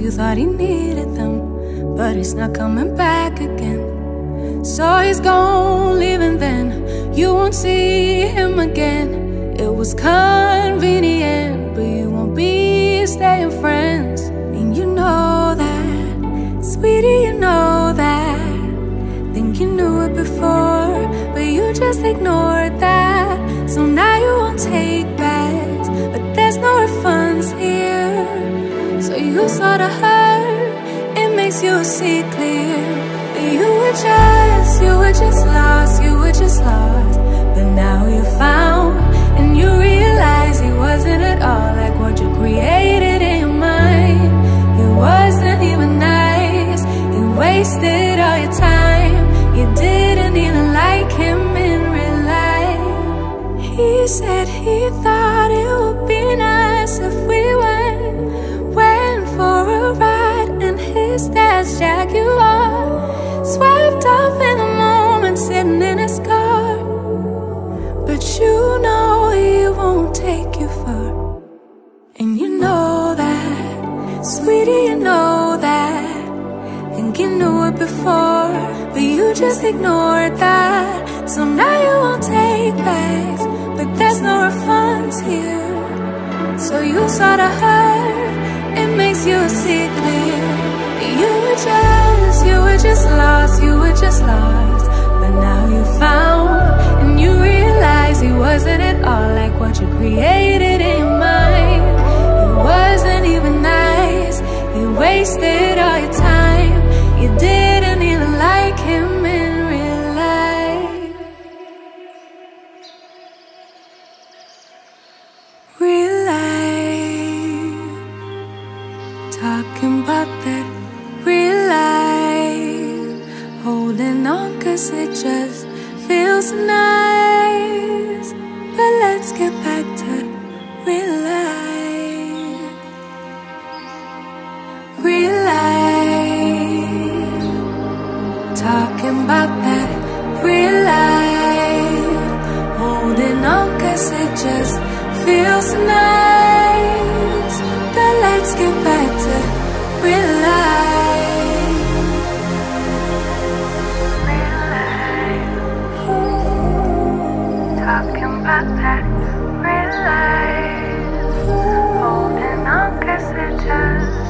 you thought he needed them. But he's not coming back again. So he's gone, leaving then. You won't see him again. It was convenient, but you won't be staying friends. And you know that, sweetie, you know that. Think you knew it before, but you just ignored see clear. But you were just, just ignored that. So now you won't take backs, but there's no refunds here. So you sorta hurt, it makes you see clear. You were just, you were just lost, you were just lost. But now you found, and you realize he wasn't at all like what you created nice. But let's get back Holding on cause it just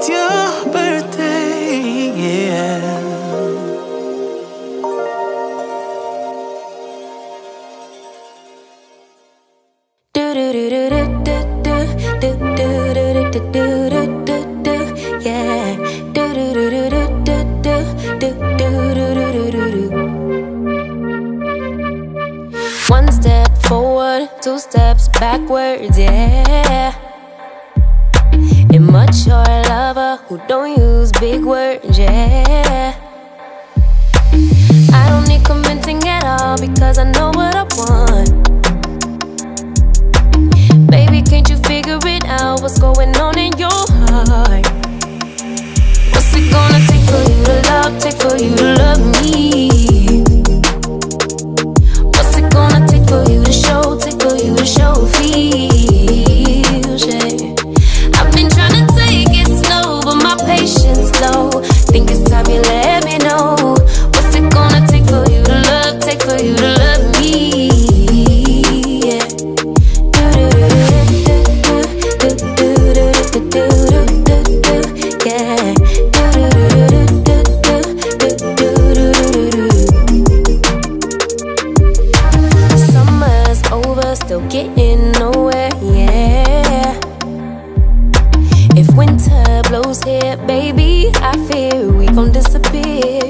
with you. Who don't use big words, yeah. I don't need convincing at all because I know what I want. Baby, can't you figure it out? What's going on in your heart? What's it gonna take for you to love? Take for you to love me? What's it gonna take for you to show? Take for you to show feels, winter here, baby, I fear we gon' disappear.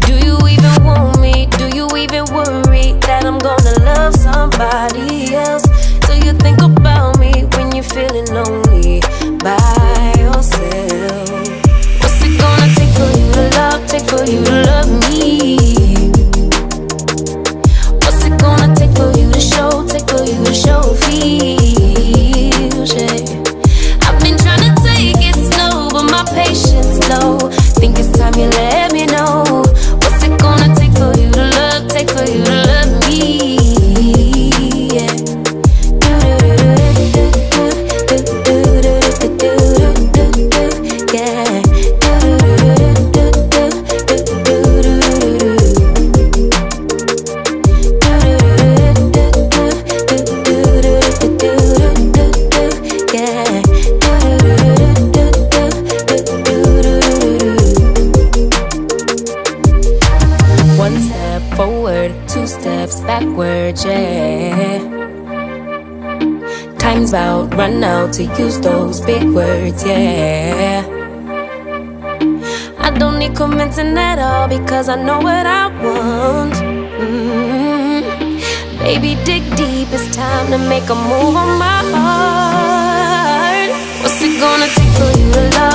Do you even want me? Do you even worry that I'm gonna love somebody yeah. Time's about run out to use those big words, yeah. I don't need convincing at all because I know what I want. Mm. Baby, dig deep, it's time to make a move on my heart. What's it gonna take for you to love?